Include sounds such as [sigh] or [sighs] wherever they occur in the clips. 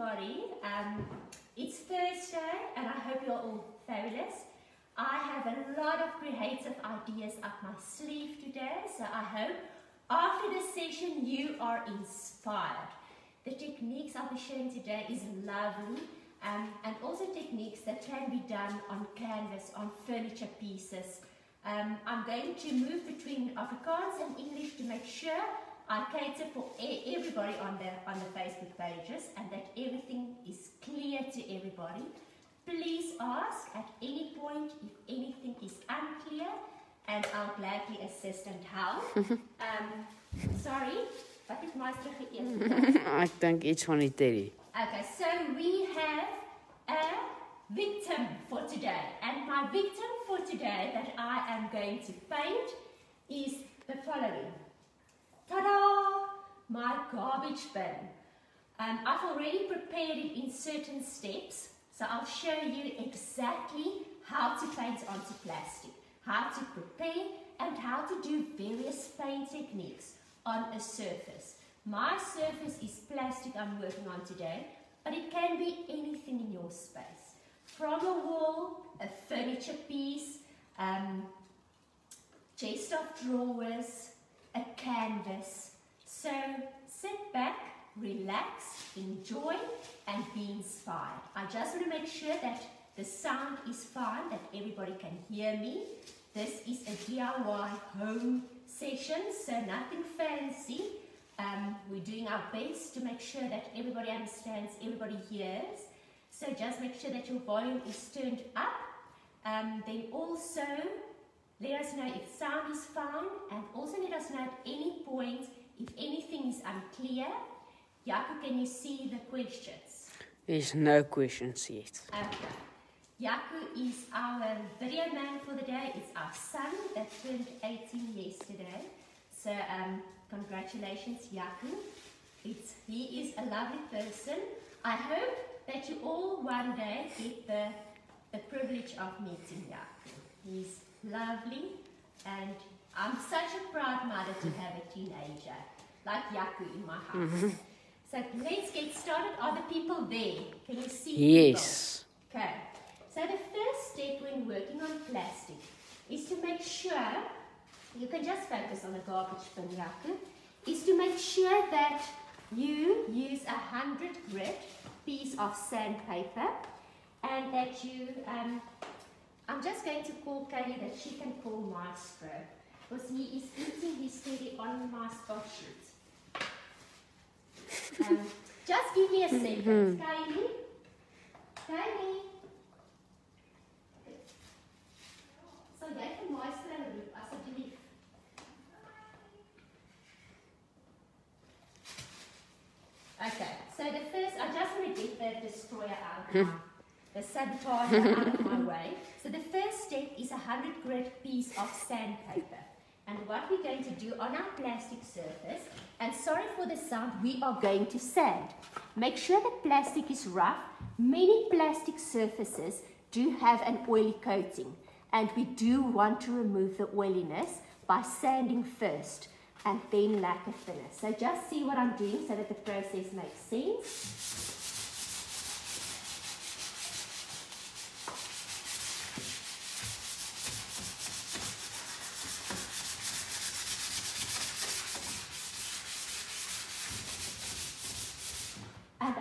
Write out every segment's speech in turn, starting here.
everybody. Um, it's Thursday and I hope you're all fabulous. I have a lot of creative ideas up my sleeve today, so I hope after this session you are inspired. The techniques I'll be sharing today is lovely um, and also techniques that can be done on canvas, on furniture pieces. Um, I'm going to move between Afrikaans and English to make sure I cater for everybody on the, on the Facebook pages and that everything is clear to everybody. Please ask at any point if anything is unclear and I'll gladly assist and help. [laughs] um, sorry, wat het meester geëet? [laughs] Ek dink iets van die teddy. Okay, so we have a victim for today. And my victim for today that I am going to paint is the following. Ta-da! My garbage bin. Um, I've already prepared it in certain steps, so I'll show you exactly how to paint onto plastic, how to prepare and how to do various paint techniques on a surface. My surface is plastic I'm working on today, but it can be anything in your space. From a wall, a furniture piece, um, chest of drawers, a canvas. So sit back, relax, enjoy and be inspired. I just want to make sure that the sound is fine, that everybody can hear me. This is a DIY home session, so nothing fancy. Um, we're doing our best to make sure that everybody understands, everybody hears. So just make sure that your volume is turned up. Um, then also let us know if sound is fine and also let us know at any point if anything is unclear. Jaco, can you see the questions? There's no questions yet. Okay. Jaco is our video man for the day. It's our son that turned 18 yesterday. So um, congratulations, Jaco. It's, he is a lovely person. I hope that you all one day get the, the privilege of meeting Jaco. He's lovely, and I'm such a proud mother to have a teenager like Jaco in my house. Mm -hmm. So let's get started. Are the people there? Can you see Yes. People? Okay. So the first step when working on plastic is to make sure, you can just focus on the garbage bin, Jaco, is to make sure that you use a 100 grit piece of sandpaper and that you um, I'm just going to call Kelly that she can call Maestro because he is eating his teddy on my spot sheet. Um, just give me a second, mm -hmm. Kylie. Kylie. So jy kan Maestro roep asseblief. Okay, so the first, I just want to get the destroyer out now [laughs] the sabotage out of my way. So the first step is a 100 grit piece of sandpaper. And what we're going to do on our plastic surface, and sorry for the sound, we are going to sand. Make sure the plastic is rough. Many plastic surfaces do have an oily coating. And we do want to remove the oiliness by sanding first and then lacquer thinner. So just see what I'm doing so that the process makes sense.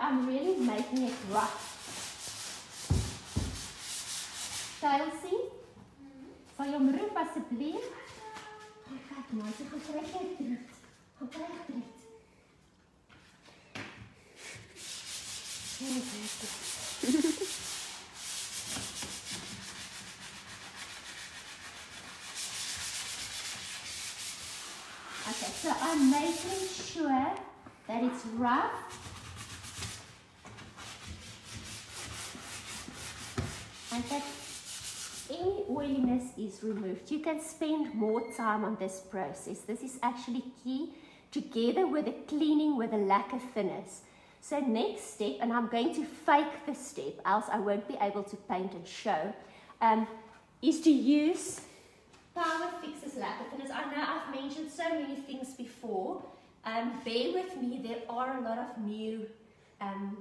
I'm really making it rough. Chelsea, sal jy hom roep asseblief? Gaan kyk maar, sy gaan kry jy dit. Gaan kry jy dit. okay, so I'm making sure that it's rough and that any oiliness is removed. You can spend more time on this process. This is actually key together with the cleaning with the lacquer thinners. So next step, and I'm going to fake the step, else I won't be able to paint and show, um, is to use Power Fixes lacquer thinners. I know I've mentioned so many things before. Um, bear with me, there are a lot of new um,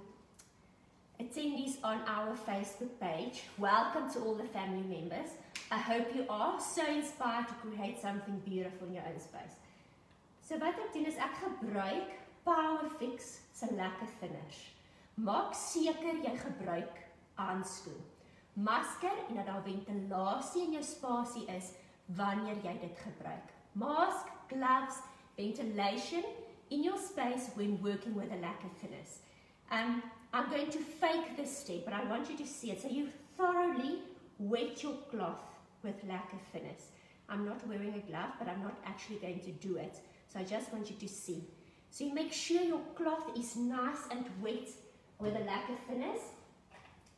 attendees on our Facebook page. Welcome to all the family members. I hope you are so inspired to create something beautiful in your own space. So wat ek doen is ek gebruik Powerfix se lekker finish. Maak seker jy gebruik aanskoen, masker en dat daar ventilasie in jou spasie is wanneer jy dit gebruik. Mask, gloves, ventilation in your space when working with a lacquer finish. Um, I'm going to fake this step, but I want you to see it. So you thoroughly wet your cloth with lacquer finish. I'm not wearing a glove, but I'm not actually going to do it. So I just want you to see. So you make sure your cloth is nice and wet with a lacquer finish.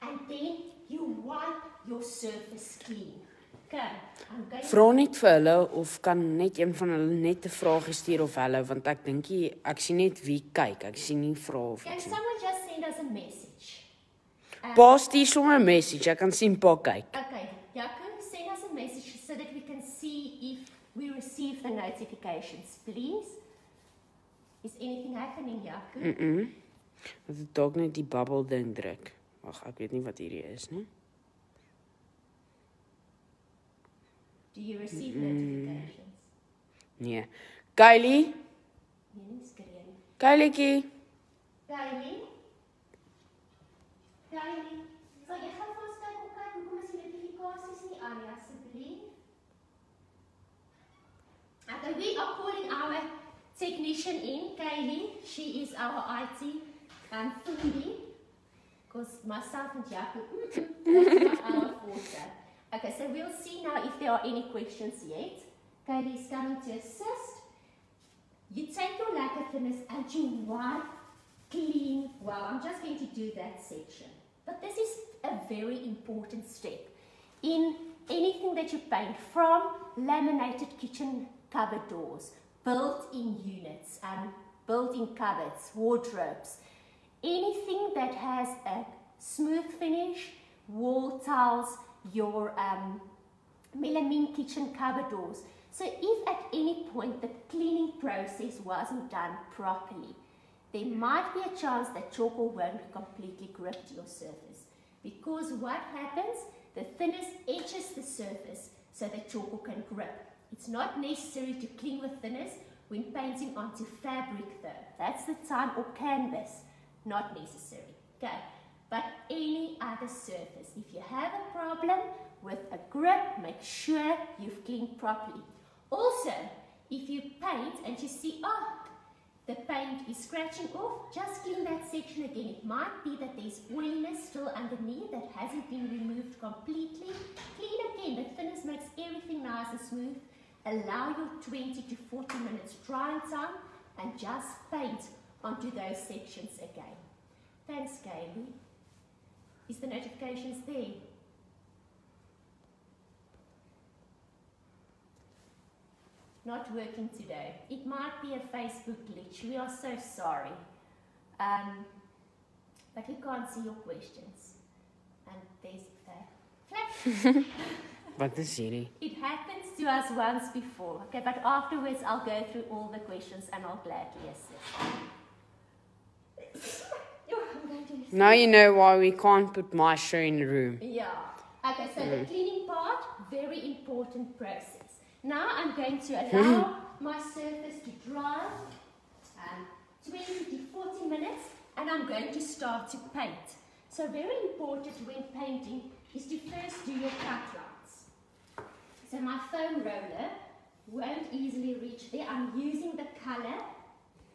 And then you wipe your surface clean. Vra net vir hulle of kan net een van hulle net 'n vraag stuur of hulle want ek dink jy- ek sien net wie kyk. Ek sien nie vra of Can someone just send us a message? Um, Pa stuur sommer 'n message. Ek kan sien pa kyk. Okay, Jaco, send us a message so that we can see if we receive the notifications, please. Is anything happening, Jaco? Mhm. Dat ek dalk net die bubble ding druk. Wag, ek weet nie wat hierdie is nie. Do you receive notifications? Nee. Kylie, Nee, nie skree nie. Kylietjie. Kylie? Kylie, sal jy gou vir ons kyk of kyk hoekom is die notifikasies nie aan nie. Okay, we are calling our technician in, Kylie. She is our IT um, foodie. Because myself and Jacob, that's not our forte. Okay, so we'll see now if there are any questions yet. Kylie is coming to assist. You take your lacquer thinners and you wipe clean. Well, I'm just going to do that section. But this is a very important step in anything that you paint from laminated kitchen cupboard doors, built-in units, um, built-in cupboards, wardrobes, anything that has a smooth finish, wall tiles, your um, melamine kitchen cupboard doors. So if at any point the cleaning process wasn't done properly, there might be a chance that charcoal won't completely grip to your surface. Because what happens? The thinners etches the surface so that charcoal can grip. It's not necessary to clean with thinners when painting onto fabric though. That's the time or canvas, not necessary. Okay, but any other surface, if you have a problem with a grip, make sure you've cleaned properly. Also, if you paint and you see, oh, the paint is scratching off, just clean that section again. It might be that there's oiliness still underneath that hasn't been removed completely. Clean again. The thinners makes everything nice and smooth. Allow your 20 to 40 minutes drying time and just paint onto those sections again. Thanks, Kaylee. Is the notifications there? Not working today. It might be a Facebook glitch. We are so sorry. Um, but we can't see your questions. And there's a. Wat [laughs] is hierdie? It happens to us once before. Okay, but afterwards I'll go through all the questions and I'll gladly assist. Oh, I'm going to Now you know why we can't put Maestro in the room. Yeah. Okay, so the cleaning part, very important process. Now I'm going to [laughs] allow my surface to dry um, 20 to 40 minutes and I'm going to start to paint. So very important when painting is to first do your cut lines. So my foam roller won't easily reach there. I'm using the color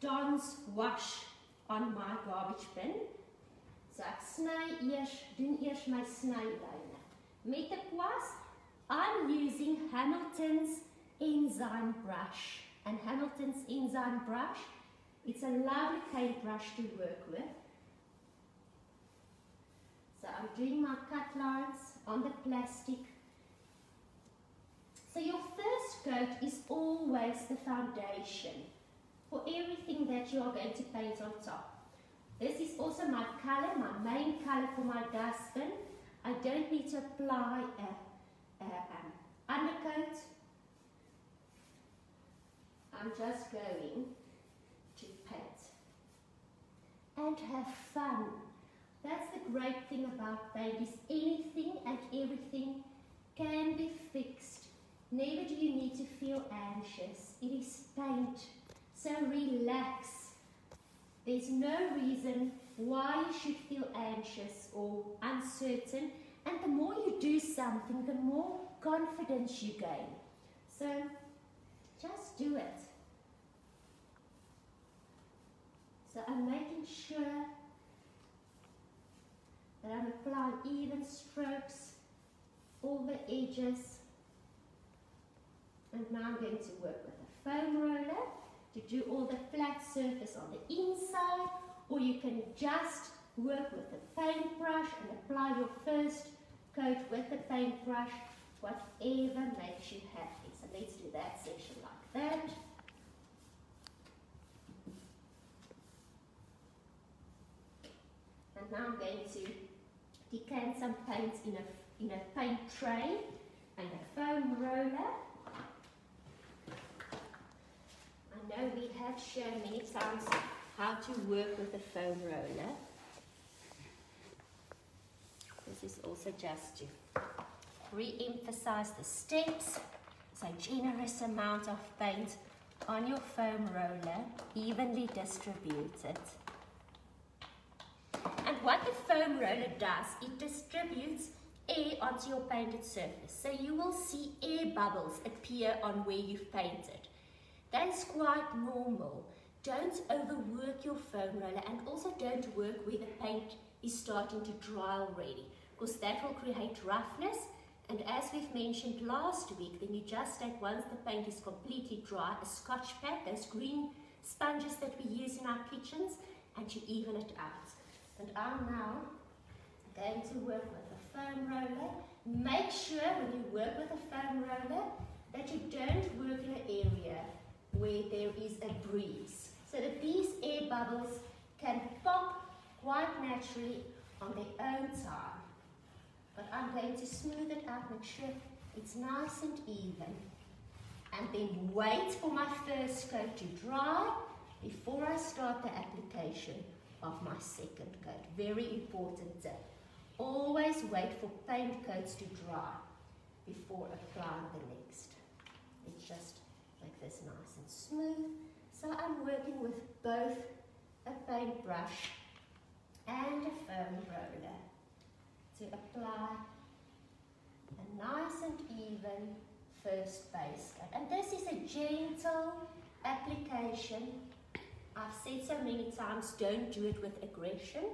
Dawn's Wash on my garbage bin. So ek sny eers, doen eers my snylyne. Met 'n kwas, I'm using Hamilton's enzyme brush. And Hamilton's enzyme brush, it's a lovely paintbrush to work with. So I'm doing my cut lines on the plastic. So your first coat is always the foundation for everything that you are going to paint on top. This is also my color, my main color for my dustbin. I don't need to apply a, a um, undercoat. I'm just going to paint and have fun. That's the great thing about is anything and everything can be fixed. Never do you need to feel anxious. It is paint. So relax. There's no reason why you should feel anxious or uncertain. And the more you do something, the more confidence you gain. So just do it. So I'm making sure that I'm applying even strokes all the edges. And now I'm going to work with a foam roller to do all the flat surface on the inside or you can just work with the paintbrush and apply your first coat with the paintbrush, whatever makes you happy. So let's do that section like that. And now I'm going to decant some paint in a, in a paint tray and a foam roller. Know we have shown many times how to work with a foam roller. This is also just to re-emphasize the steps. So generous amount of paint on your foam roller, evenly distributed. And what the foam roller does, it distributes air onto your painted surface. So you will see air bubbles appear on where you've painted. That is quite normal. Don't overwork your foam roller and also don't work where the paint is starting to dry already because that will create roughness and as we've mentioned last week, then you just take, once the paint is completely dry, a scotch pad, those green sponges that we use in our kitchens, and you even it out. And I'm now going to work with a foam roller. Make sure when you work with a foam roller that you don't work in an area where there is a breeze. So that these air bubbles can pop quite naturally on their own time. But I'm going to smooth it out, make sure it's nice and even. And then wait for my first coat to dry before I start the application of my second coat. Very important tip. Always wait for paint coats to dry before applying the next. It's just make this nice and smooth. So I'm working with both a paintbrush and a foam roller to apply a nice and even first base coat. And this is a gentle application. I've said so many times, don't do it with aggression,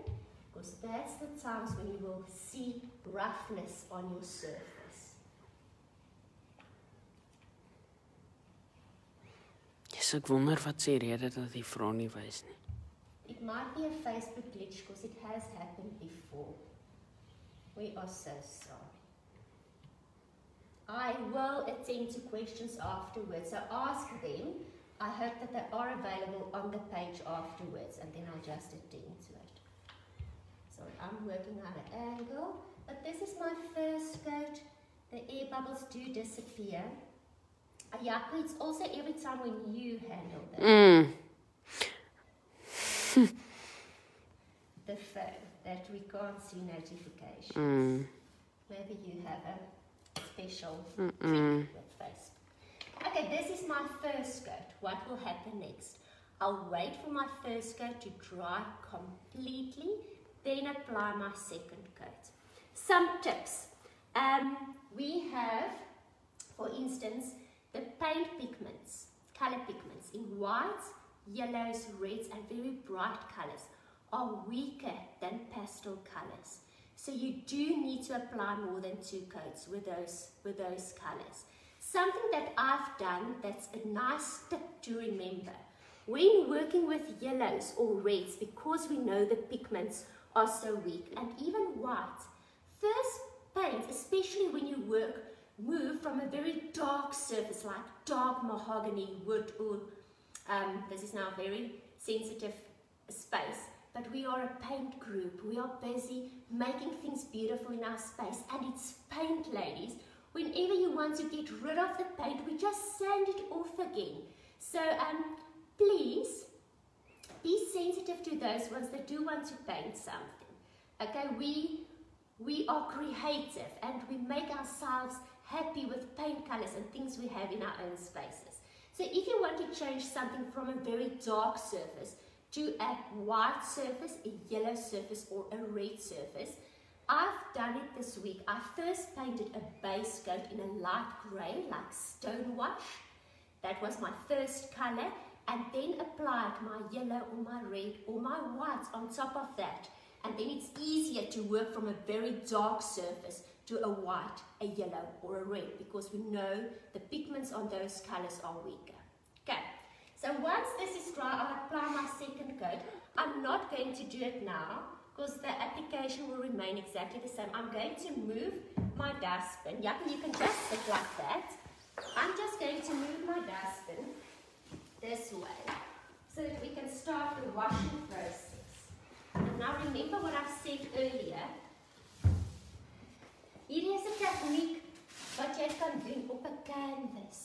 because that's the times when you will see roughness on your surface. Yes, ek wonder wat sê rede dat die vra nie wys nie. It might be a Facebook glitch because it has happened before. We are so sorry. I will attend to questions afterwards, so ask them. I hope that they are available on the page afterwards, and then I'll just attend to it. Sorry, I'm working at an angle, but this is my first coat. The air bubbles do disappear. Ayako, it's also every time when you handle them. Mm. [laughs] the phone that we can't see notifications. Mm. Maybe you have a special Mm -mm. with Facebook. Okay, this is my first coat. What will happen next? I'll wait for my first coat to dry completely, then apply my second coat. Some tips. Um, we have, for instance, the paint pigments, color pigments in whites, yellows, reds, and very bright colors are weaker than pastel colors. So you do need to apply more than two coats with those, with those colors. Something that I've done that's a nice tip to remember. When working with yellows or reds, because we know the pigments are so weak, and even white, first paint, especially when you work, move from a very dark surface like dark mahogany, wood, or um, this is now a very sensitive space but we are a paint group. We are busy making things beautiful in our space. And it's paint, ladies. Whenever you want to get rid of the paint, we just sand it off again. So um, please be sensitive to those ones that do want to paint something. Okay, we we are creative and we make ourselves happy with paint colors and things we have in our own spaces. So if you want to change something from a very dark surface to a white surface, a yellow surface or a red surface, I've done it this week. I first painted a base coat in a light grey like stone wash. That was my first colour and then applied my yellow or my red or my white on top of that. And then it's easier to work from a very dark surface to a white, a yellow or a red because we know the pigments on those colours are weaker. Okay, so once this is dry, I'll apply my second coat. I'm not going to do it now because the application will remain exactly the same. I'm going to move my dustbin. Yep, you can just sit like that. I'm just going to move my dustbin this way so that we can start the washing process. And now remember what I said earlier. Hier is 'n tegniek wat jy kan doen op 'n canvas,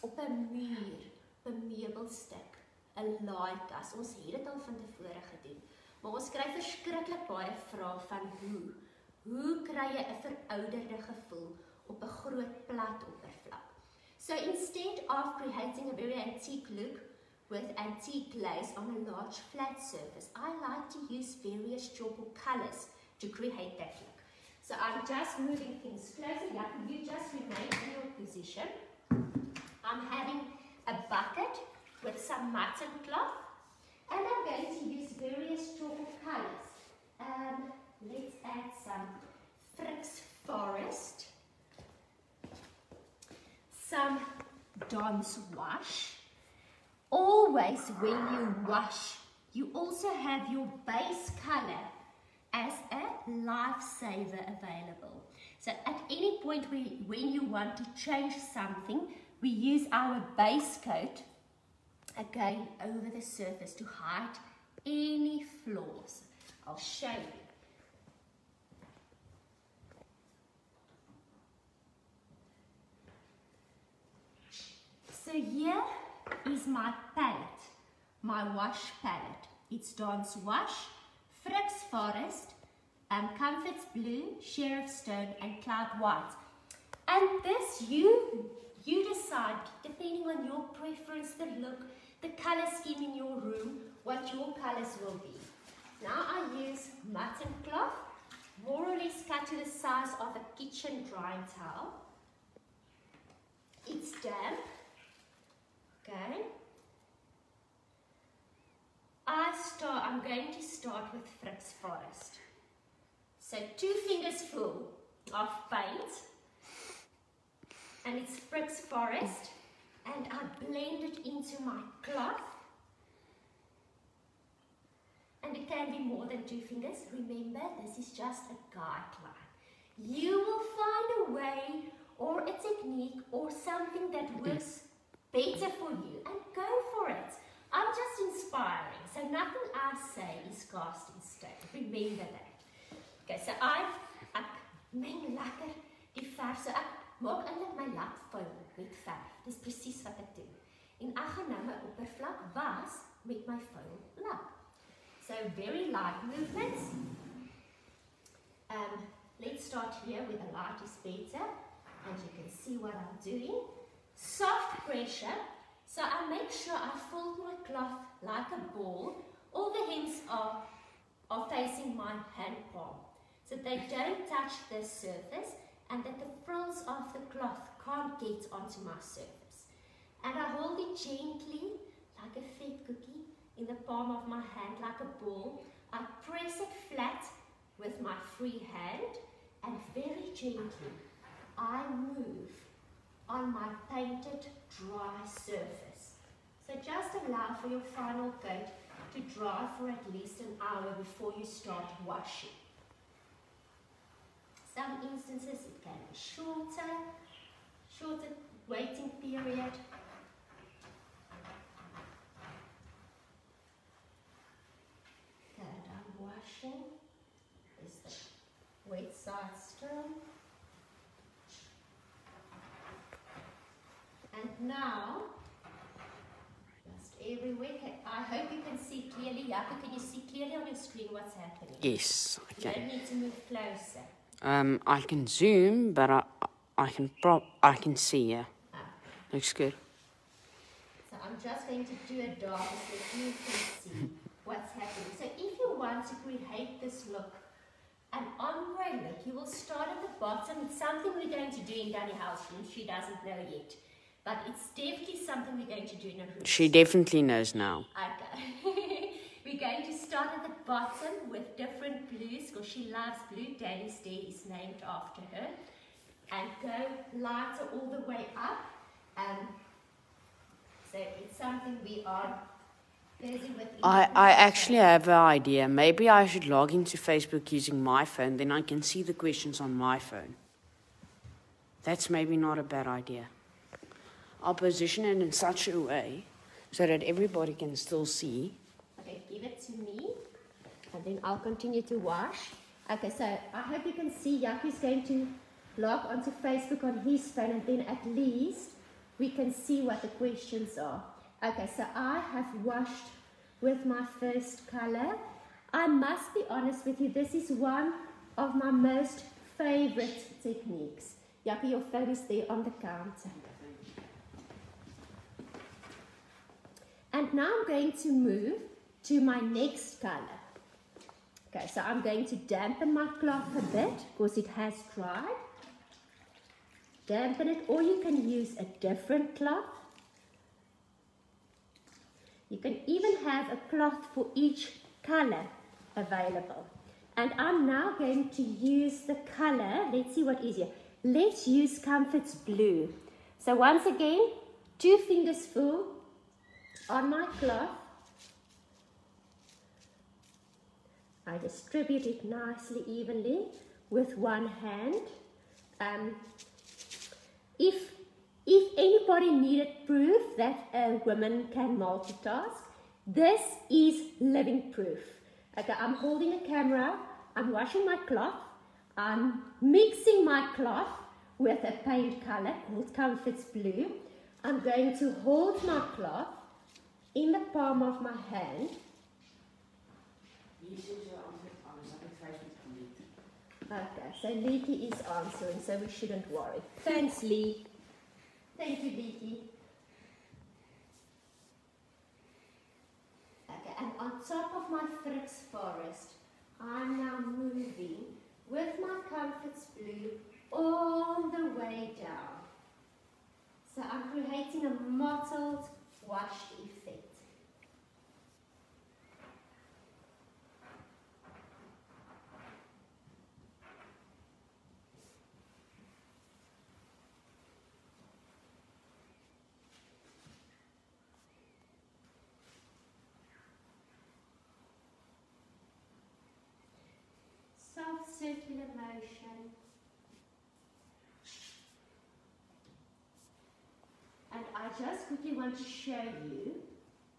op 'n muur, op 'n meubelstuk, 'n laaikas. Ons het dit al van tevore gedoen. Maar ons kry verskriklik baie vrae van hoe. Hoe kry jy 'n verouderde gevoel op 'n groot plat oppervlak? So instead of creating a very antique look with antique glaze on a large flat surface, I like to use various chalk colors to create that look. So I'm just moving things closer. You just remain in your position. I'm having a bucket with some mutton cloth and I'm going to use various chalk colors. Um, let's add some Frix Forest some Dawn's wash. Always when you wash, you also have your base color as a lifesaver available. So at any point we, when you want to change something, we use our base coat again over the surface to hide any flaws. I'll show you. So here is my palette, my wash palette. It's Dawn's Wash, Frix Forest, um, Comforts Blue, Sheriff Stone and Cloud White. And this you, you decide, depending on your preference, the look, the color scheme in your room, what your colors will be. Now I use mutton cloth, more or less cut to the size of a kitchen drying towel. It's damp, Okay. I start, I'm going to start with Frix Forest. So two fingers full of paint. And it's Frix Forest. And I blend it into my cloth. And it can be more than two fingers. Remember, this is just a guideline. You will find a way or a technique or something that works better for you and go for it. I'm just inspiring, so nothing I say is cast in stone. Remember that. Okay, so I ek meng lekker die verf. So ek maak eintlik my lap vuil met verf. Dis presies wat ek doen. En ek gaan nou my oppervlak was met my vuil lap. So very light movements. Um, let's start here with the light is better. And you can see what I'm doing soft pressure. So I make sure I fold my cloth like a ball. All the hems are, are facing my hand palm. So they don't touch the surface and that the frills of the cloth can't get onto my surface. And I hold it gently like a fat cookie in the palm of my hand like a ball. I press it flat with my free hand and very gently I move on my painted dry surface. So just allow for your final coat to dry for at least an hour before you start washing. Some instances it can be shorter, shorter waiting period. Washing. Is the wet side still? And now, just every week I hope you can see clearly. Jaco, can you see clearly on your screen what's happening? Yes, I You don't need to move closer. Um, I can zoom, but I, I can prop. I can see. Yeah, Ah. looks good. So I'm just going to do a dart so you can see what's happening. So if you want to create this look, an ombre look, you will start at the bottom. It's something we're going to do in Danny House and she doesn't know yet. But it's definitely something we're going to do in a room. She definitely knows now. Okay. [laughs] We're going to start at the bottom with different blues because she loves blue. Danny's Day is named after her. And go lighter all the way up. Um, so it's something we are busy with. in I, I actually have an idea. Maybe I should log into Facebook using my phone, then I can see the questions on my phone. That's maybe not a bad idea. I'll position it in such a way so that everybody can still see. Okay, give it to me. And then I'll continue to wash. Okay, so I hope you can see Jaco's going to log onto Facebook on his phone and then at least we can see what the questions are. Okay, so I have washed with my first color. I must be honest with you, this is one of my most favorite techniques. Jaco, your phone is there on the counter. And now I'm going to move to my next color. Okay, so I'm going to dampen my cloth a bit because it has dried. Dampen it, or you can use a different cloth. You can even have a cloth for each color available. And I'm now going to use the color, let's see what is here. Let's use Comfort's Blue. So once again, two fingers full on my cloth. I distribute it nicely evenly with one hand. Um, if if anybody needed proof that a woman can multitask, this is living proof. Okay, I'm holding a camera, I'm washing my cloth, I'm mixing my cloth with a paint color called Comforts Blue. I'm going to hold my cloth in the palm of my hand. Okay, so Leaky is answering, so we shouldn't worry. Thanks, Lee. Thank you, Leaky. Okay, and on top of my Frix forest, I'm now moving with my Comforts Blue all the way down. So I'm creating a mottled, washed effect. Soft circular motion. And I just quickly want to show you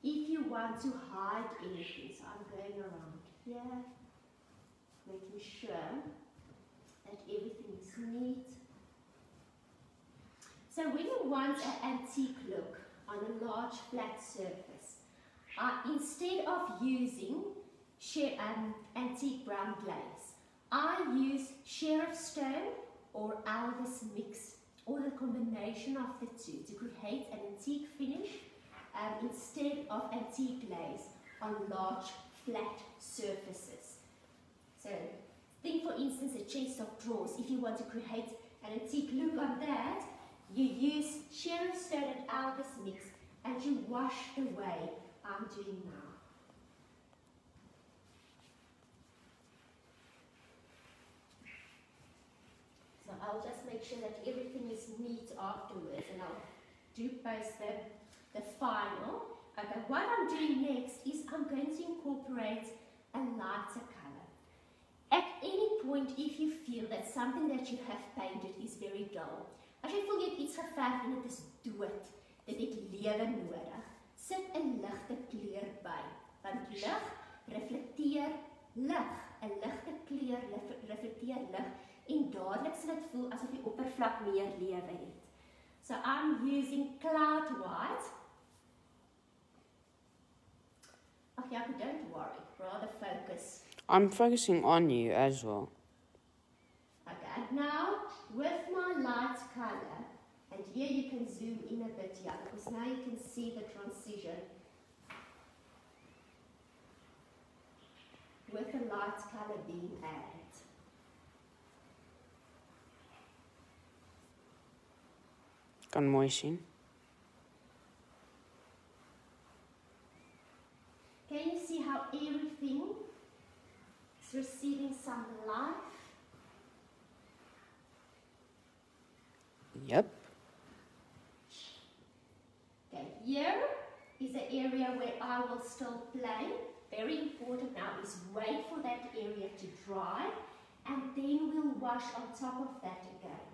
if you want to hide anything. So I'm going around here, making sure that everything is neat. So when you want an antique look on a large flat surface, uh, instead of using um, antique brown glaze, I use sheriff stone or Alvis mix or the combination of the two to create an antique finish um, instead of antique glaze on large flat surfaces. So think for instance a chest of drawers. If you want to create an antique look on that, you use sheriff stone and Alvis mix and you wash away. I'm doing now. I'll just make sure that everything is neat afterwards and I'll do post the, the final. Okay, what I'm doing next is I'm going to incorporate a lighter color. At any point, if you feel that something that you have painted is very dull, as jy voel jy het iets geverf en dit is dood, dit het lewe nodig, sit 'n ligte kleur by, want lig reflekteer lig, 'n ligte kleur ref- reflekteer lig en dadelik sal dit voel asof die oppervlak meer lewe het. So I'm using cloud white Oh, Jaco, don't worry. Rather focus. I'm focusing on you as well. Okay, now with my light color, and here you can zoom in a bit here because now you can see the transition with the light color being added. Sien. Can you see how everything is receiving some life? Yep. Okay, here is the area where I will still play. Very important now is wait for that area to dry and then we'll wash on top of that again.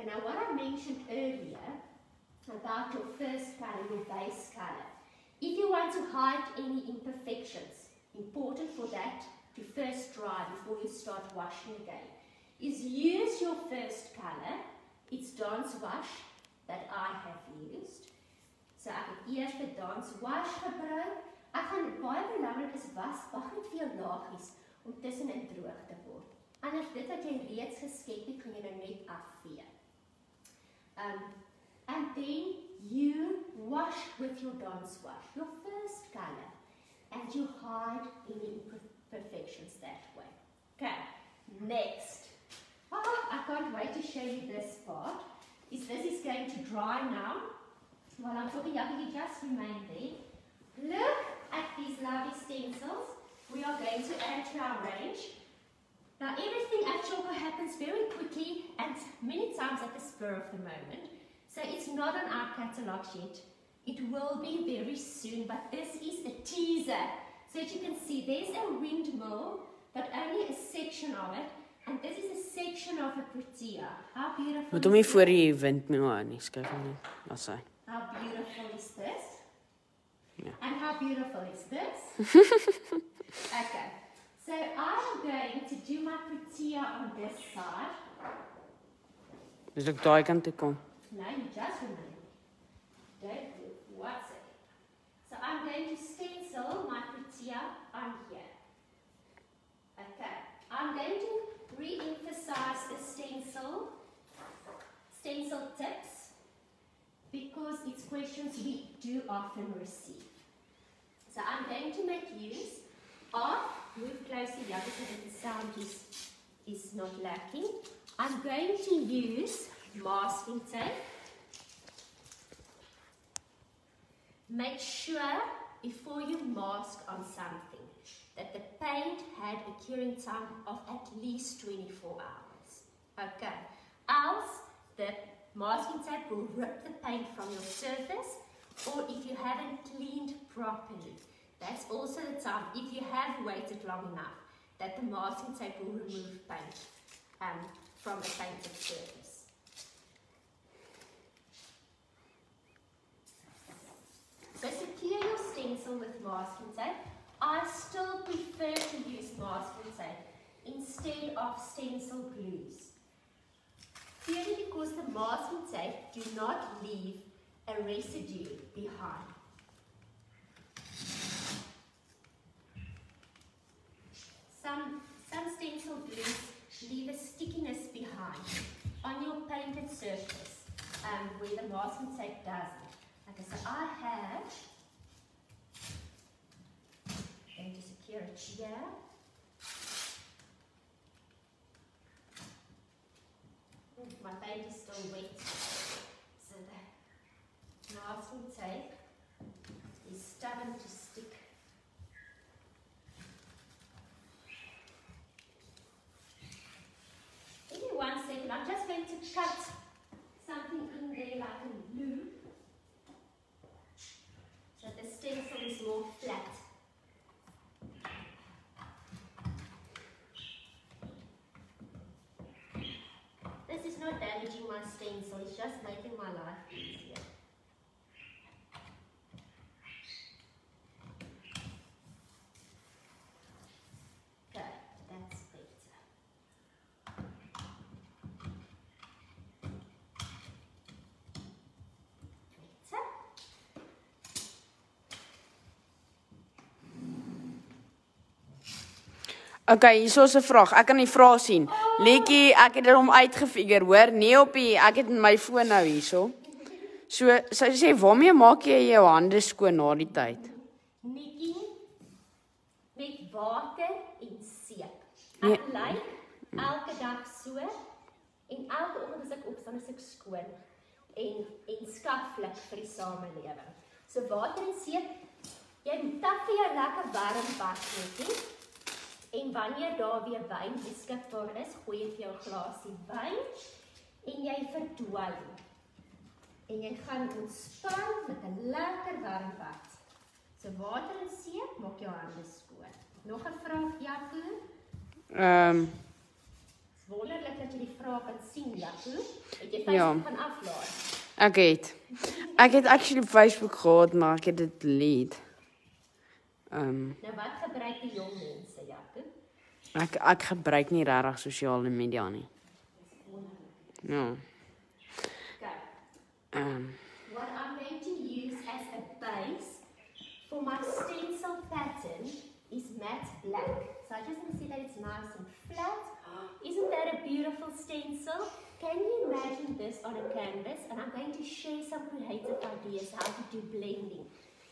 Okay, now what I mentioned earlier about your first color, your base color. If you want to hide any imperfections, important for that to first dry before you start washing again, is use your first color. It's Dawn's Wash that I have used. So ek het eers die Dawn's Wash gebruik. Ek gaan baie belangrik is was wag net vir jou laagies om tussenin droog te word. Anders dit wat jy reeds geskep het, gaan jy nou net afvee. Um and then you wash with your Dawn's Wash, your first color, and you hide any imperfections that way. Okay, next. Oh, I can't wait to show you this part. Is this is going to dry now. While I'm talking, y'all can just remain there. Look at these lovely stencils. We are going to add to our range. Now everything at Tjhoko happens very quickly and many times at the spur of the moment. So it's not on our catalogue yet. It will be very soon, but this is a teaser. So as you can see, there's a windmill, but only a section of it. And this is a section of a protea. How beautiful Moet hom nie is voor this? die windmill hou nie, skryf hom net. Daar's hy. How beautiful is this? Yeah. And how beautiful is this? [laughs] okay. So I'm going to do my protea on this side. Dis ek daai kant toe kom. No, you just remain. Don't move whatsoever. So I'm going to stencil my protea on here. Okay. I'm going to re-emphasize the stencil, stencil tips, because it's questions we do often receive. So I'm going to make use of, move closer here so that the sound is, is not lacking. I'm going to use masking tape. Make sure before you mask on something that the paint had a curing time of at least 24 hours. Okay, else the masking tape will rip the paint from your surface or if you haven't cleaned properly. That's also the time, if you have waited long enough, that the masking tape will remove paint um, from the painted surface. So secure your stencil with masking tape. I still prefer to use masking tape instead of stencil glues. Purely because the masking tape do not leave a residue behind. Some, some stencil glues leave a stickiness behind on your painted surface um, where the masking tape doesn't. Okay, so I have, going to secure it here. Oh, My paint is still wet, so the masking tape is stubborn to stick. Give me I'm just going to cut something in there like a loop. So the stencil is more flat. This is not damaging my stencil, it's just making my life Okay, hier is 'n vraag. Ek kan die vraag sien. Letjie, ek het dit hom uitgefigure, hoor. Nee op die ek het my foon nou hierso. So, sy sê, "Waarmee maak jy jou hande skoon na die tyd?" Nikkie met water en seep. Nee. Ek lyk elke dag so en elke oggend as ek opstaan is ek skoon en en skaflik vir die samelewing. So water en seep, jy moet tap vir jou lekker warm bad netjie. En wanneer daar weer wyn beskikbaar is, gooi jy vir jou glasie wyn en jy verdwaal. En jy gaan ontspan met 'n lekker warm bad. So water en seep maak jou hande skoon. Nog 'n vraag, Jaco? Ehm, um, wonderlik dat jy die vraag kan sien, Jaco. Het jy Ja. Facebook gaan aflaai? ek het ek het actually Facebook gehad, maar ek het dit delete. Ehm, um, Nou wat gebruik die jong mense, Jaco? ek ek gebruik nie regtig sosiale media nie. Ja. Okay. Ehm, um, What I'm going to use as a base for my stencil pattern is matte black. So I just want to see that it's nice and flat. Isn't that a beautiful stencil? Can you imagine this on a canvas? And I'm going to share some creative ideas how to do blending.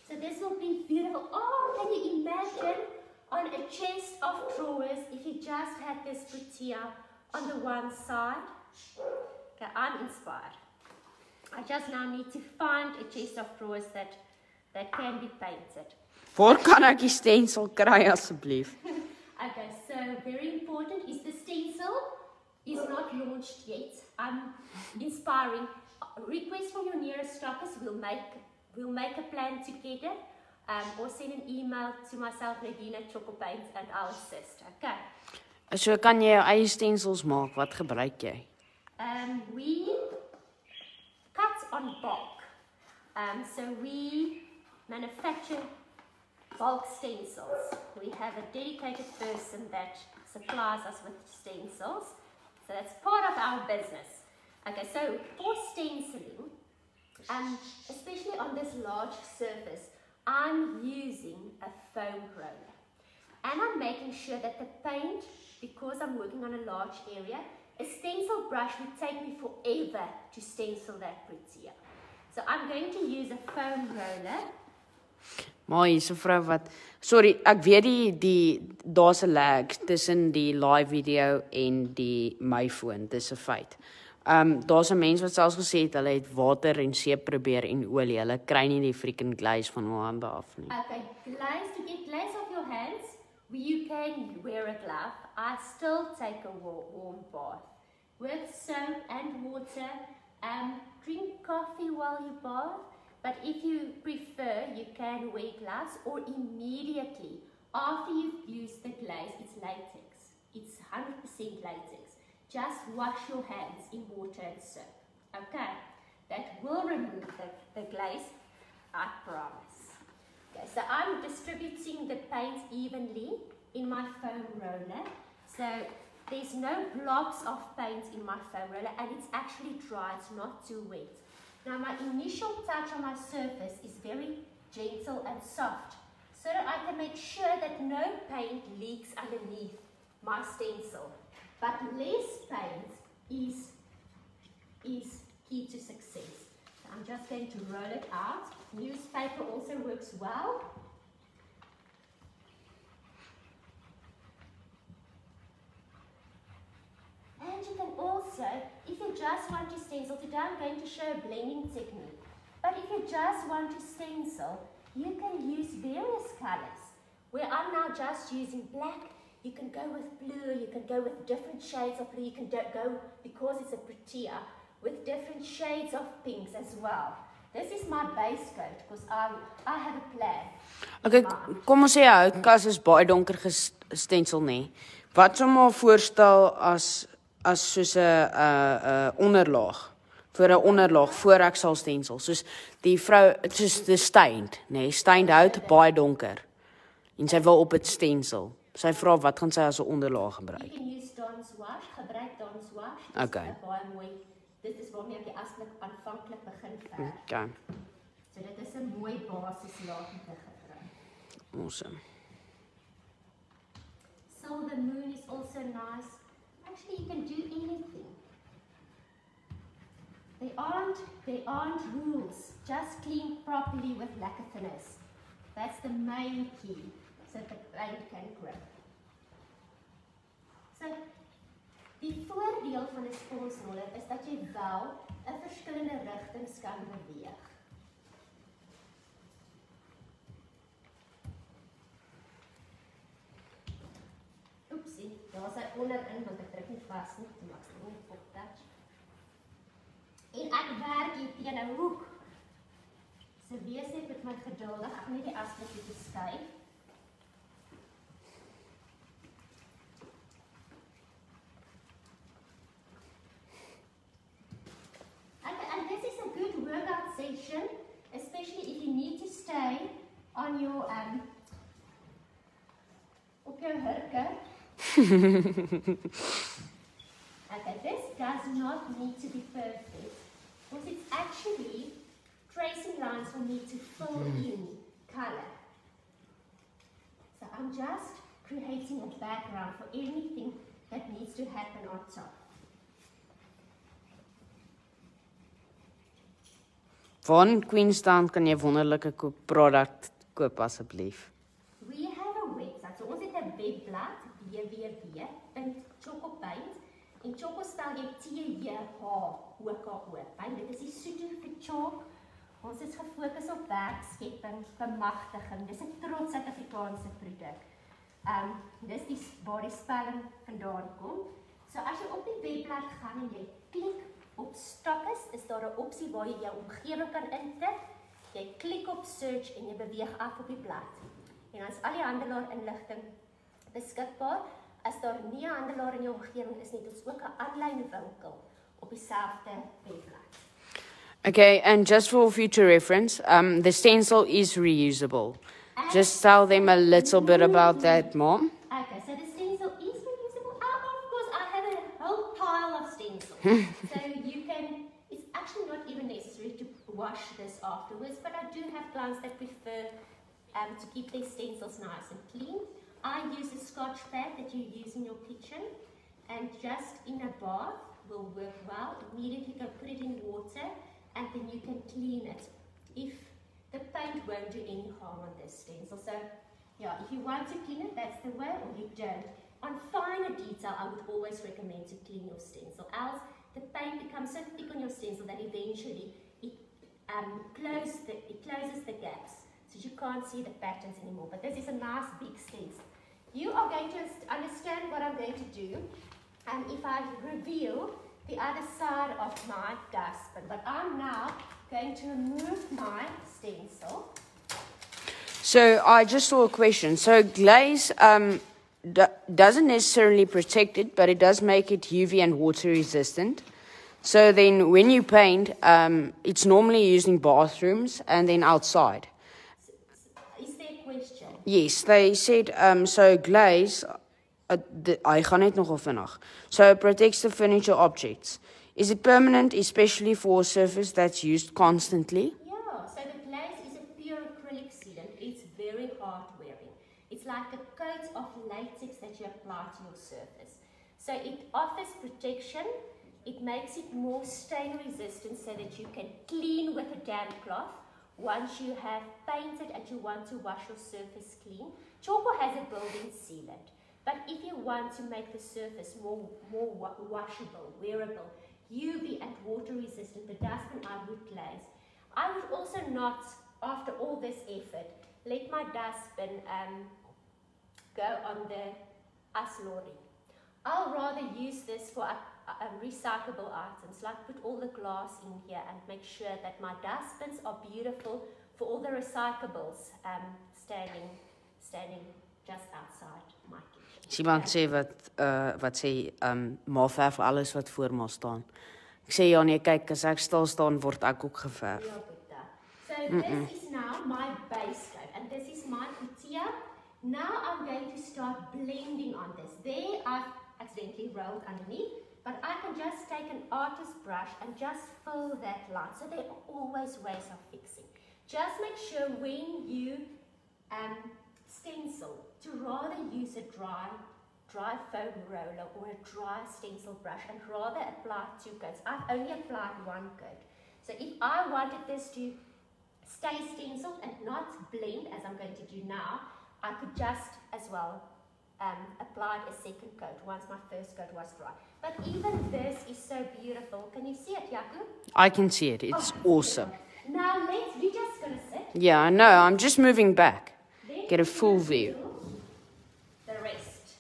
So this will be beautiful. Oh, can you imagine on a chest of drawers if you just had this protea on the one side? Okay, I'm inspired. I just now need to find a chest of drawers that that can be painted. waar kan ek die stensel kry asseblief? [laughs] Okay, so very important is the stencil is not launched yet. I'm inspiring. Request from your nearest stockist. We'll make we'll make a plan together. Um, or send an email to myself, Regina Chocopaint, and I'll assist. Okay. So kan jy jou eie stensels maak. Wat gebruik jy? Um, we cut on bulk. Um, so we manufacture bulk stencils. We have a dedicated person that supplies us with stencils. So that's part of our business. Okay, so for stenciling, um, especially on this large surface, I'm using a foam roller. And I'm making sure that the paint, because I'm working on a large area, a stencil brush would take me forever to stencil that prettier. So I'm going to use a foam roller. Maar hier's 'n vrou wat Sorry, ek weet die die daar's 'n lag tussen die live video en die my foon. Dis 'n feit. Ehm um, daar's 'n mens wat selfs gesê het hulle het water en seep probeer en olie. Hulle kry nie die freaking glaze van hul hande af nie. Okay, glaze to get glaze off your hands. You can wear a glove. I still take a wa- warm bath with soap and water. Um, drink coffee while you bath. But if you prefer, you can wear gloves or immediately after you've used the glaze. It's latex. It's 100% latex. Just wash your hands in water and soap. Okay, that will remove the, the glaze. I promise. Okay, so I'm distributing the paint evenly in my foam roller. So there's no blobs of paint in my foam roller and it's actually dry, it's not too wet. Now my initial touch on my surface is very gentle and soft so that I can make sure that no paint leaks underneath my stencil. But less paint is, is key to success. So I'm just going to roll it out. Newspaper also works well. And you can also, if you just want to stencil, today I'm going to show a blending technique. But if you just want to stencil, you can use various colors. Where I'm now just using black, you can go with blue, you can go with different shades of blue, you can go, because it's a prettier, with different shades of pinks as well. This is my base coat, because I, I have a plan. Okay, kom ons sê houtkas is baie donker gestensel nê. Wat sou maar voorstel as as soos 'n 'n 'n onderlaag vir 'n onderlaag voor ek sal stensel. Soos die vrou soos die stained, nê. Nee, stained hout baie donker. En sy wil op dit stensel. Sy vra wat gaan sy as 'n onderlaag You gebruik? can use Dawn's wash, gebruik Dawn's wash. Dis Okay. 'n Baie mooi. Dit is waarmee ek die asblik aanvanklik begin verf. Okay. So dit is 'n mooi basislaag om te gebruik. Awesome. Sal the moon is also nice. Actually, you can do anything. There aren't, there aren't rules. Just clean properly with lacquer thinners. That's the main key so the paint can grip. So, die voordeel van 'n sponsroller is dat jy wel 'n verskillende rigtings kan beweeg. Oepsie, daar's hy onderin want ek druk nie vas nie, toe maak nie op touch. En ek werk hier teen 'n hoek. So wees net met my geduldig. Ek moet die asblik bietjie skuif. Workout session, especially if you need to stay on your um op jou hurke. [laughs] okay, this does not need to be perfect. Because it's actually tracing lines for me to fill in color. So I'm just creating a background for anything that needs to happen on top. Waar in Queenstown kan jy wonderlike produk koop asseblief? We have a website. So ons het 'n webblad www.chocopaint en choco spel jy T J H O K O. Paint dit is die soeter vir chalk. Ons is gefokus op werkskepping, bemagtiging. Dis 'n trots Suid-Afrikaanse produk. Um dis die waar die spelling vandaan kom. So as jy op die webblad gaan en jy klik op Stockis, is daar 'n opsie waar jy jou omgewing kan intik. Jy klik op search en jy beweeg af op die blad. En dan is al die handelaar inligting beskikbaar. As daar nie 'n handelaar in jou omgewing is nie, dit is ook 'n aanlyn winkel op dieselfde webblad. Okay, and just for future reference, um, the stencil is reusable. Just tell them a little bit about that, Mom. Okay, so the stencil is reusable. Oh, of course, I have a whole pile of stencils. [laughs] so wash this afterwards, but I do have clients that prefer um, to keep their stencils nice and clean. I use a scotch pad that you use in your kitchen, and just in a bath will work well. Immediately can put it in water, and then you can clean it. If the paint won't do any harm on this stencil. So yeah, if you want to clean it, that's the way, or you don't. On finer detail, I would always recommend to clean your stencil. Else, the paint becomes so thick on your stencil that eventually um, the, it closes the gaps, so you can't see the patterns anymore. But this is a nice big stencil. You are going to understand what I'm going to do, and if I reveal the other side of my dustbin. But I'm now going to remove my stencil. So I just saw a question. So glaze um, doesn't necessarily protect it, but it does make it UV and water resistant. So then, when you paint, um, it's normally used in bathrooms and then outside. Is there a question? Yes, they said um, so. Glaze, uh, I gaan net nogal vinnig. So it protects the furniture objects. Is it permanent, especially for a surface that's used constantly? Yeah, so the glaze is a pure acrylic sealant. It's very hard wearing. It's like a coat of latex that you apply to your surface. So it offers protection. It makes it more stain resistant so that you can clean with a damp cloth once you have painted and you want to wash your surface clean. Tjhoko has a building sealant. But if you want to make the surface more, more wa- washable, wearable, UV and water resistant, the dustbin I would glaze. I would also not, after all this effort, let my dustbin um, go on the us lorry. I'll rather use this for uh, recyclable items, like put all the glass in here and make sure that my dustbins are beautiful for all the recyclables um, standing, standing just outside my kitchen. Is iemand sê wat uh wat sê um ma verf alles wat voor ma staan. Ek sê ja nee, kyk as ek stil staan word ek ook geverf. So this is now my base coat and this is my kutia. Now I'm going to start blending on this. There I've accidentally rolled underneath, but I can just take an artist brush and just fill that line. So there are always ways of fixing. Just make sure when you um, stencil to rather use a dry dry foam roller or a dry stencil brush and rather apply two coats. I've only applied one coat. So if I wanted this to stay stenciled and not blend as I'm going to do now, I could just as well um, apply a second coat once my first coat was dry. But even this is so beautiful. Can you see it, Jaco? I can see it. It's Oh, awesome. Now let's, we're just going to sit. Yeah, I know. I'm just moving back. Then Get a full view. The rest.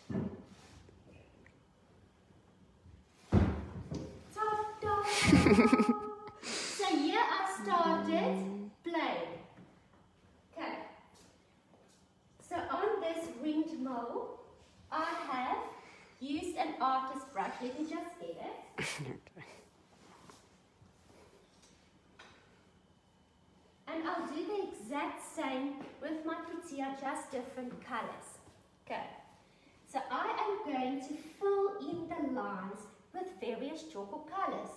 Ta-da! [laughs] so here I started plain. Okay. So on this windmill, I have used an artist brush. Let me just get it. [laughs] And I'll do the exact same with my protea, just different colors. Okay. So I am going to fill in the lines with various Tjhoko colors.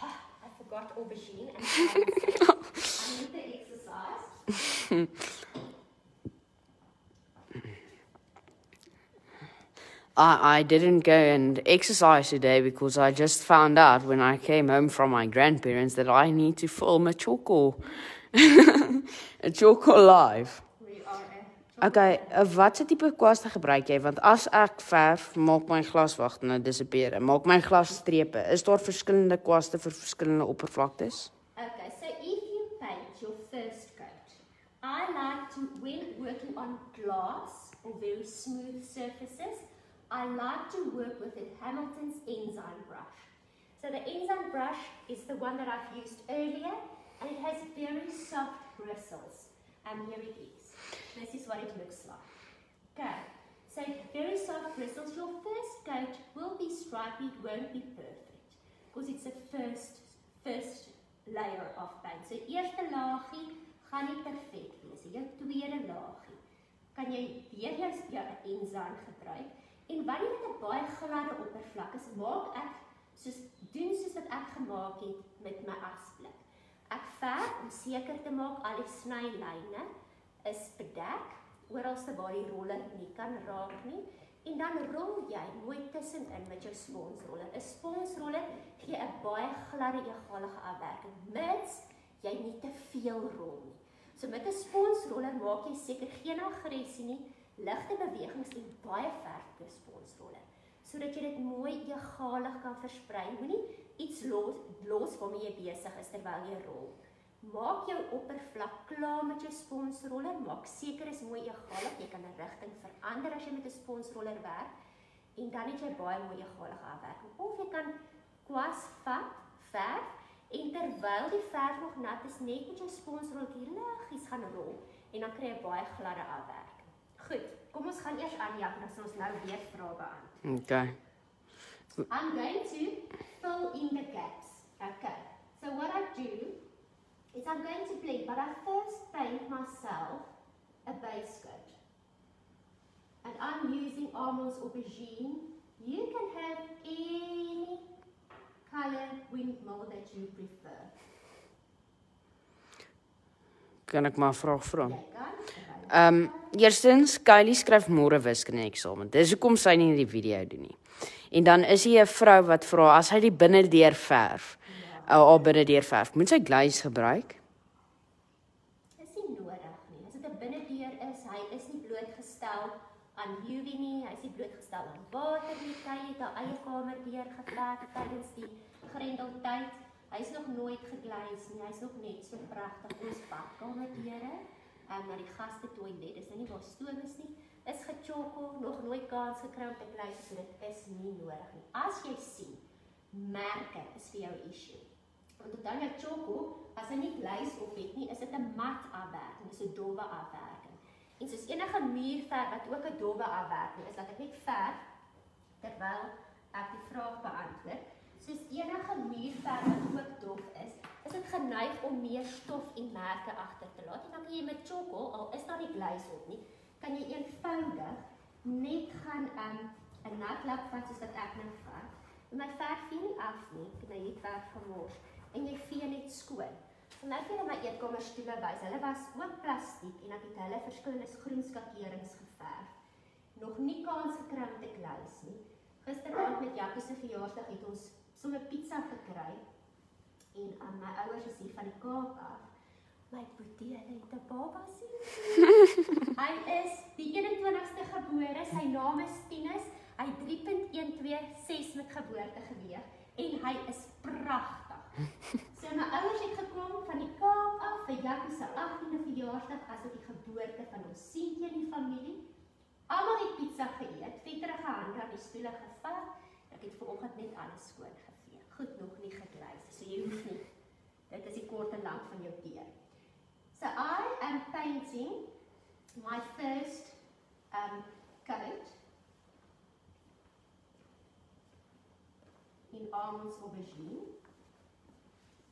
Ah, [sighs] I forgot aubergine and. [laughs] I need the exercise. [laughs] I, I didn't go and exercise today because I just found out when I came home from my grandparents that I need to film a choco. [laughs] a choco live. Okay, uh, watse tipe kwaste gebruik jy? Want as ek verf, maak my glas wag nou disappear. Maak my glas strepe. Is daar verskillende kwaste vir verskillende oppervlaktes? Okay, so if you paint your first coat, I like to, when working on glass or very smooth surfaces, I like to work with a Hamilton's enzyme brush. So the enzyme brush is the one that I've used earlier, and it has very soft bristles. And here it is. This is what it looks like. Okay, so very soft bristles. Your first coat will be stripy, it won't be perfect because it's a first first layer of paint. So eerste laagie gaan nie perfek wees. Jou tweede laagie kan jy weer jou enzyme gebruik. En wanneer dit 'n baie gladde oppervlak is, maak ek soos doen soos wat ek gemaak het met my asblik. Ek verf om seker te maak al die snylyne is bedek oralste waar die roller nie kan raak nie. En dan rol jy mooi tussenin met jou sponsroller. 'n Sponsroller gee 'n baie gladde egalige afwerking, mits jy nie te veel rol nie. So met 'n sponsroller maak jy seker geen aggressie nie, ligte bewegings en baie verf sponsroller, sodat jy dit mooi egalig kan versprei. Moenie iets los los waarmee jy besig is terwyl jy rol. Maak jou oppervlak klaar met jou sponsroller, maak seker is mooi egalig. Jy kan 'n rigting verander as jy met 'n sponsroller werk en dan het jy baie mooi egalige afwerking. Of jy kan kwas vat, verf en terwyl die verf nog nat is, net met jou sponsrolletjie liggies gaan rol en dan kry jy baie gladde afwerking. Goed, kom ons gaan eers aan Jak, dan sal ons nou weer vrae beantwoord. Okay. I'm going to fill in the gaps. Okay. So what I do is I'm going to blend, but I first paint myself a base coat. And I'm using Armand's aubergine. You can have any color windmill that you prefer. Kan ek maar 'n vraag vra? Jy kan. Ehm um, eerstens Kylie skryf môre wiskunde eksamen. Dis hoekom sy nie die video doen nie. En dan is hier 'n vrou wat vra as hy die binnendeur verf, Ja. ou al binnendeur verf, moet sy glaze gebruik? Dis nie nodig nie. As dit 'n binnendeur is, hy is nie blootgestel aan UV nie, hy is nie blootgestel aan water nie. Hy het haar eie kamer deur geplek tydens die grendeltyd. Hy's nog nooit geglaas nie. Hy's nog net so pragtig ons badkamer deure. Um, na die gaste toilet, dis nou nie waar stoom is nie. Is gechokkel, nog nooit kans gekry om te glaas, so dit is nie nodig nie. As jy sien, merke is vir jou issue. Want onthou jou choco, as hy nie glys op het nie, is dit 'n mat afwerking, dis 'n dowwe afwerking. En soos enige muurverf wat ook 'n dowwe afwerking is, laat ek net verf terwyl ek die vraag beantwoord. Soos enige muurverf wat ook dof is, is dit geneig om meer stof en merke agter te laat. En dan kan jy met choco, al is daar nie glys op nie, kan jy eenvoudig net gaan um, 'n nat lap vat soos wat ek nou vat. En my verf vee nie af nie, ek het my hier verf gemors en jy vee net skoon. So nou vir my eetkamer stoele wys. Hulle was ook plastiek en ek het hulle verskillende groenskakerings geverf. nog nie kans gekry om te kluis nie. Gisteraand met Jackie se verjaarsdag het ons sommer pizza gekry. En aan my ouers is hier van die Kaap af. My boetie het 'n baba sien. [laughs] hy is die 21ste gebore. Sy naam is Tinus. Hy 3.126 met geboortegeweeg en hy is pragtig. [laughs] So my ouers het gekom van die Kaap af vir Jackie se 18de verjaarsdag as dit die geboorte van ons seentjie in die familie. Almal het pizza geëet, vetterige hande aan die stoele gevat. Ek het vanoggend net alles skoon gevee. Goed nog nie gekluis, so jy hoef nie. Dit is die kort en lank van jou keer. So I am painting my first um coat in almonds aubergine.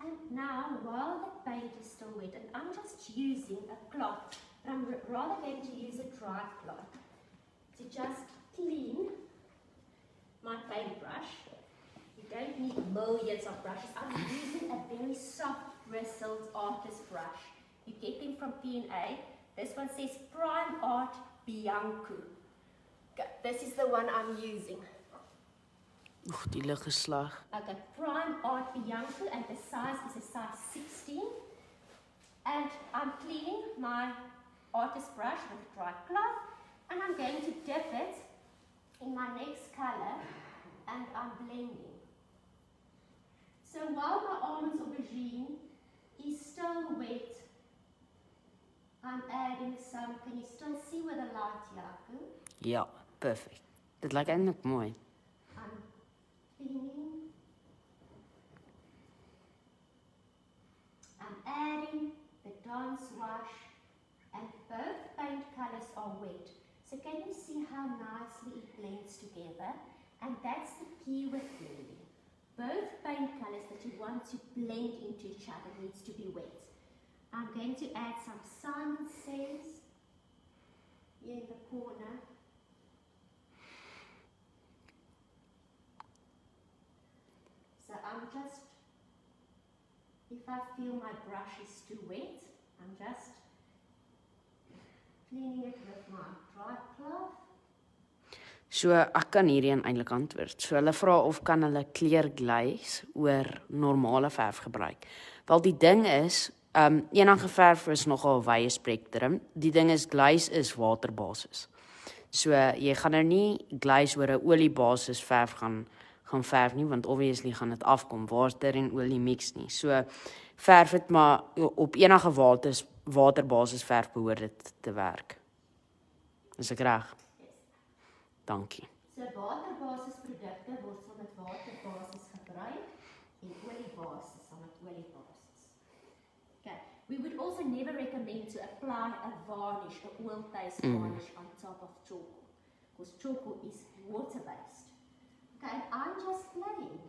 And now, while the paint is still wet, and I'm just using a cloth, but I'm rather going to use a dry cloth to just clean my paintbrush. Don't need millions of brushes. I'm using a very soft bristled artist brush. You get them from P&A. This one says Prime Art Bianco. This is the one I'm using. Oeg, die lig geslag. Okay, Prime Art Bianco and the size is a size 16. And I'm cleaning my artist brush with a dry cloth and I'm going to dip it in my next color and I'm blending. So while my almonds aubergine is still wet, I'm adding some, can you still see with the light, Jaco? Ja, perfek. Dit lyk eintlik mooi. I'm cleaning. I'm adding the Dawn's Wash and both paint colors are wet. So can you see how nicely it blends together? And that's the key with blending. Both paint colors that you want to blend into each other needs to be wet. I'm going to add some Simon Says in the corner. So I'm just, if I feel my brush is too wet, I'm just cleaning it with my dry cloth. So ek kan hierheen eintlik antwoord. So hulle vra of kan hulle kleur glaze oor normale verf gebruik. Wel die ding is, ehm um, enige verf is nogal 'n wye spektrum. Die ding is glaze is waterbasis. So jy gaan nou nie glaze oor 'n oliebasis verf gaan gaan verf nie want obviously gaan dit afkom water en olie mix nie. So verf dit maar op enige waters waterbasis verf behoort dit te werk. Is ek reg? Dankie. So waterbasisprodukte word saam met waterbasis gebruik en oliebasis saam met oliebasis. Okay, we would also never recommend to apply a varnish, a oil-based Mm. varnish on top of Tjhoko because Tjhoko is water-based. Okay, I'm just playing.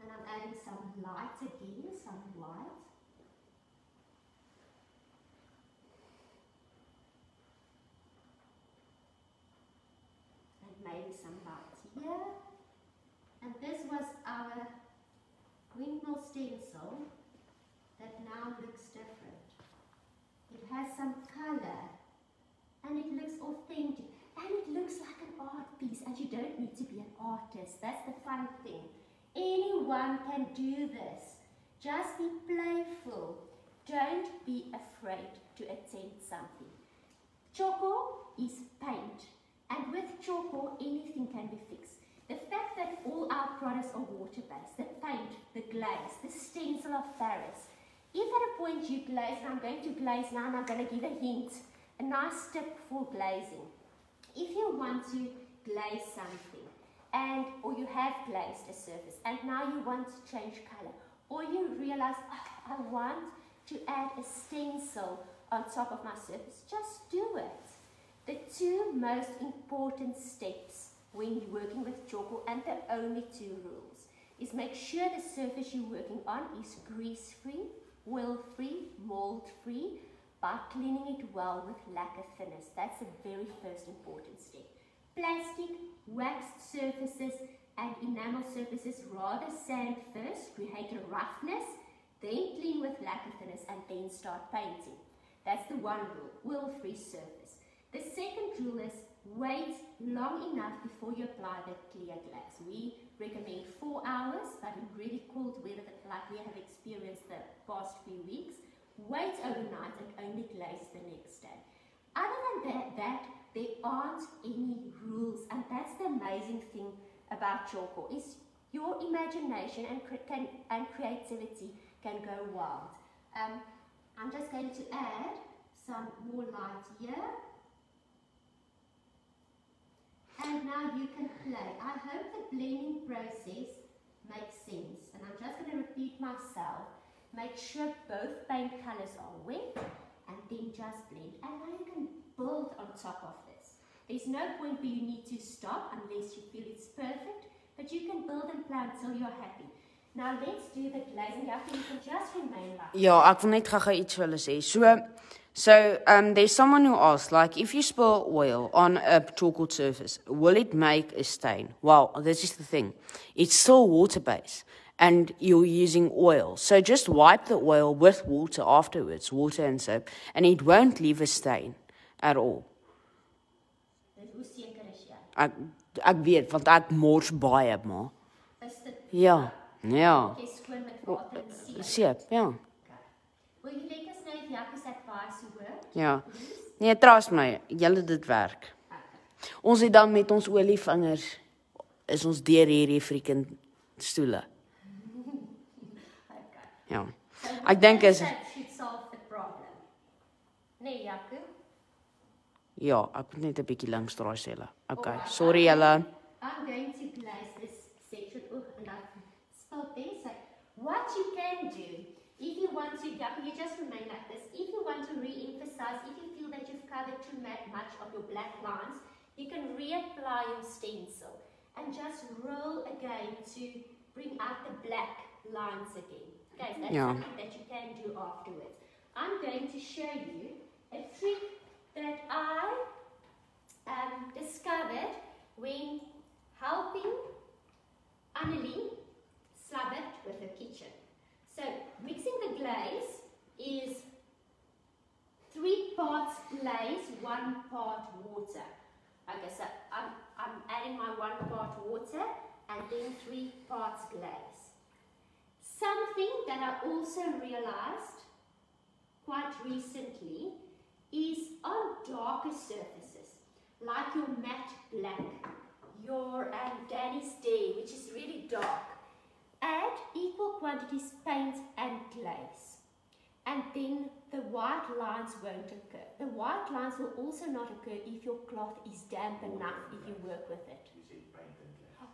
And I'm adding some light again, some white. And maybe some light here. And this was our windmill stencil that now looks different. It has some color and it looks authentic and it looks like an art piece and you don't need to be an artist. That's the fun thing. Anyone can do this. Just be playful. Don't be afraid to attempt something. Tjhoko is paint and with Tjhoko anything can be fixed. The fact that all our products are water-based, the paint, the glaze, the stencil of Ferris. If at a point you glaze, and I'm going to glaze now and I'm going to give a hint, a nice tip for glazing. If you want to glaze something and or you have glazed a surface and now you want to change color or you realize "Oh, I want to add a stencil on top of my surface, just do it. The two most important steps when you're working with Tjhoko and the only two rules is make sure the surface you're working on is grease free, oil free, mold free by cleaning it well with lacquer thinners. That's the very first important step. Plastic, waxed surfaces and enamel surfaces rather sand first, create a roughness, then clean with lacquer thinners and then start painting. That's the one rule, oil-free surface. The second rule is wait long enough before you apply the clear glass. We recommend four hours, but in really cold weather like we have experienced the past few weeks, wait overnight and only glaze the next day. Other than that, that there aren't any rules and that's the amazing thing about Tjhoko is your imagination and, can, and creativity can go wild. Um, I'm just going to add some more light here. And now play. I hope the blending process makes sense. And I'm just going to repeat myself. Make sure both paint colors are wet and then just blend. And now you can build on top of this. There's no point where you need to stop unless you feel it's perfect, but you can build and play until you're happy. Now let's do the glazing. Ja, you can just remain like Ja, ek wil net iets vir hulle sê. So so um there's someone who asked like if you spill oil on a Tjhoko surface, will it make a stain? Well, this is the thing. It's still water based and you're using oil. So just wipe the oil with water afterwards, water and soap, and it won't leave a stain at all. Ek ek weet want ek mors baie maar. Is dit Ja. Ja. jy skoon met water en seep? Seep, ja. Wil jy know if Jacques advice work? Ja. Nee, trust my, julle dit werk. Ons het dan met ons olievingers is ons deur hierdie freaking stoele. Okay. [laughs] Ja. Ek dink is. Nee, Jacques. ja, ek moet net 'n bietjie links draai sê hulle. Okay, Alright. sorry julle. I'm going to glaze this section. Oh, and spilled there. So what you want to, Jacques, you just remain like this. If you want to re-emphasize, if you feel that you've covered too much of your black lines, you can reapply your stencil and just roll again to bring out the black lines again. Okay, so that's Yeah. something that you can do afterwards. I'm going to show you a trick that I um, discovered when helping Annelie Slabbert with her kitchen. So mixing the glaze is three parts glaze, one part water. Okay, so I'm, I'm adding my one part water and then three parts glaze. Something that I also realized quite recently is on darker surfaces, like your matte black, your um, Danny's Day, which is really dark. Add equal quantities paint and glaze. And then the white lines won't occur. The white lines will also not occur if your cloth is damp enough if you work with it.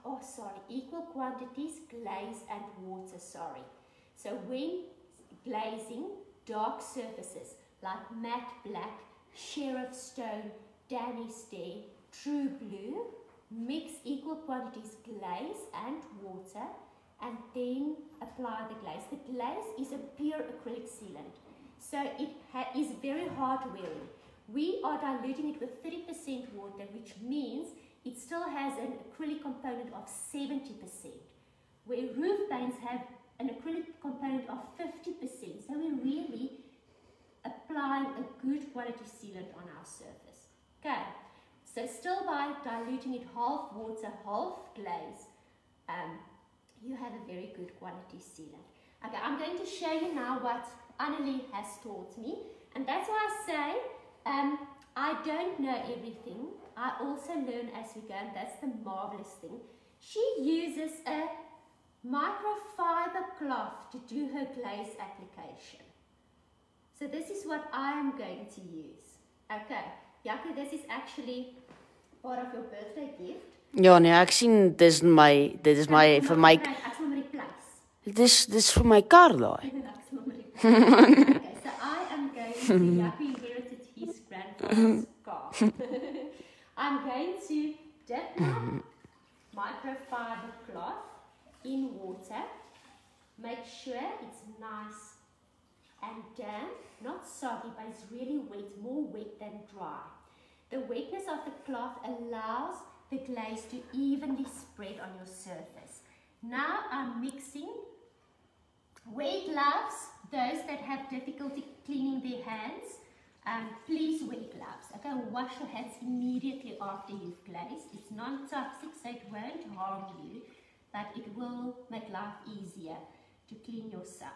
Oh, sorry, equal quantities, glaze and water, sorry. So when glazing dark surfaces like matte black, sheriff stone, danny Day, true blue, mix equal quantities glaze and water and then apply the glaze. The glaze is a pure acrylic sealant, so it is very hard wearing. We are diluting it with 30% water, which means it still has an acrylic component of 70%, where roof paints have an acrylic component of 50%. So we're really applying a good quality sealant on our surface. Okay, so still by diluting it half water, half glaze, um, you have a very good quality sealant. Okay, I'm going to show you now what Annelie has taught me, and that's why I say um, I don't know everything. I also learn as we go, and that's the marvelous thing. She uses a microfiber cloth to do her glaze application. So this is what I am going to use. Okay, Jaco, this is actually part of your birthday gift. Ja nee, ek sien dis my dit is my vir my Ek sal maar replace. dis dis vir my kar daai. [laughs] Ek sal maar replace. okay, so I am going to Jaco inherited his grandfather's car. [laughs] I'm going to dip my microfiber cloth in water. Make sure it's nice and damp, not soggy, but it's really wet, more wet than dry. The wetness of the cloth allows the glaze to evenly spread on your surface. Now I'm mixing wear gloves, those that have difficulty cleaning their hands. Um, please wear gloves. Okay, wash your hands immediately after you've glazed. It's non-toxic, so it won't harm you, but it will make life easier to clean yourself.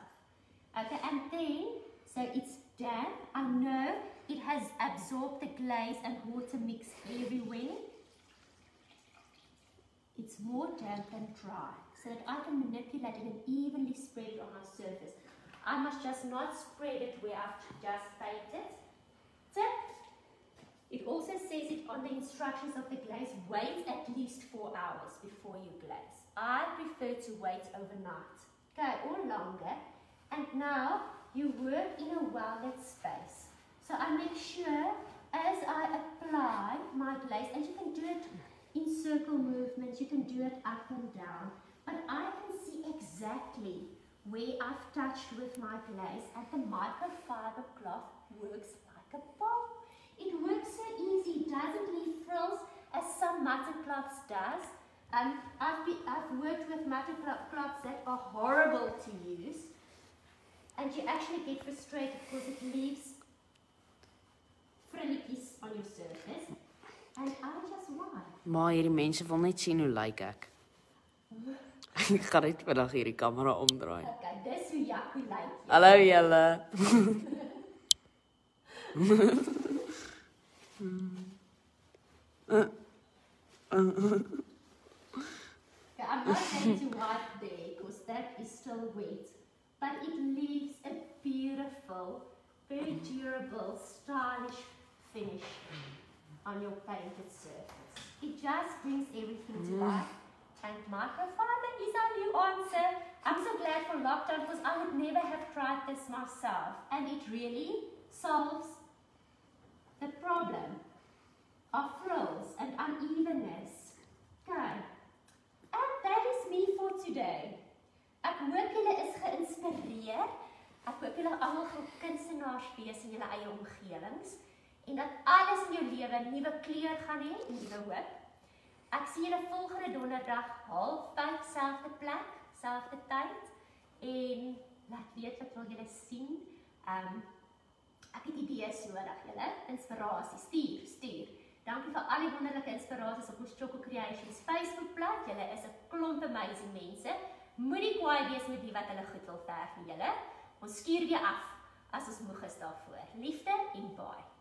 Okay, and then, so it's damp. I know it has absorbed the glaze and water mix everywhere. It's more damp than dry, so that I can manipulate it and evenly spread it on my surface. I must just not spread it where I've just painted. Tip. It also says it on the instructions of the glaze, wait at least four hours before you glaze. I prefer to wait overnight, okay, or longer. And now you work in a well-lit space. So I make sure as I apply my glaze, and you can do it in circle movements, you can do it up and down, but I can see exactly where I've touched with my glaze and the microfiber cloth works like a bomb. It works so easy, doesn't leave frills as some mutton cloths does. Um, I've, be, I've worked with mutton cloths that are horrible to use and you actually get frustrated because it leaves frilletjies on your surface. And I just why? Maar hierdie mense wil net sien hoe lyk ek. [laughs] Ek gaan net vandag hierdie kamera omdraai. Okay, dis hoe Jaco lyk. jy. Hallo julle. Okay, [laughs] [laughs] I'm not going to wipe there because that is still wet. But it leaves a beautiful, very durable, stylish finish on your painted surface. It just brings everything to mm. life. And microfiber is our new answer. I'm so glad for lockdown because I would never have tried this myself. And it really solves the problem of frills and unevenness. Okay. Me for today. Ek hoop julle is geïnspireer. Ek hoop julle almal gaan kunstenaars wees in julle eie omgewings en dat alles in jou lewe nuwe kleur gaan hê en nuwe hoop. Ek sien julle volgende donderdag halfpad selfde plek, selfde tyd en laat weet wat wil julle sien. Ehm um, ek het idees nodig julle, inspirasie, stuur, stuur. Dankie vir al die wonderlike inspirasies op ons Choco Creations Facebookblad. Julle is 'n klomp amazing mense. Moenie kwaai wees met die wat hulle goed wil verf nie, julle. Ons skuur weer af as ons moeg is daarvoor. Liefde en baie